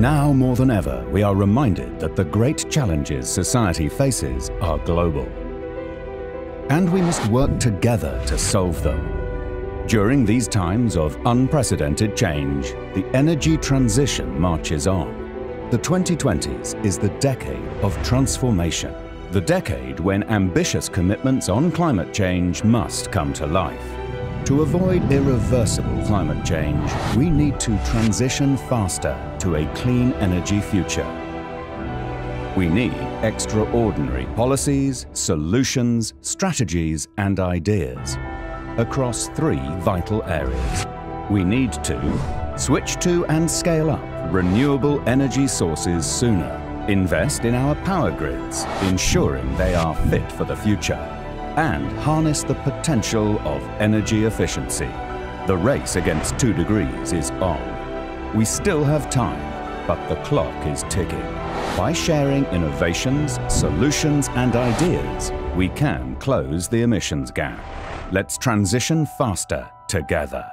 Now more than ever, we are reminded that the great challenges society faces are global. And we must work together to solve them. During these times of unprecedented change, the energy transition marches on. The 2020s is the decade of transformation. The decade when ambitious commitments on climate change must come to life. To avoid irreversible climate change, we need to transition faster to a clean energy future. We need extraordinary policies, solutions, strategies and ideas across three vital areas. We need to switch to and scale up renewable energy sources sooner, invest in our power grids, ensuring they are fit for the future, and harness the potential of energy efficiency. The race against two degrees is on. We still have time, but the clock is ticking. By sharing innovations, solutions and ideas, we can close the emissions gap. Let's transition faster together.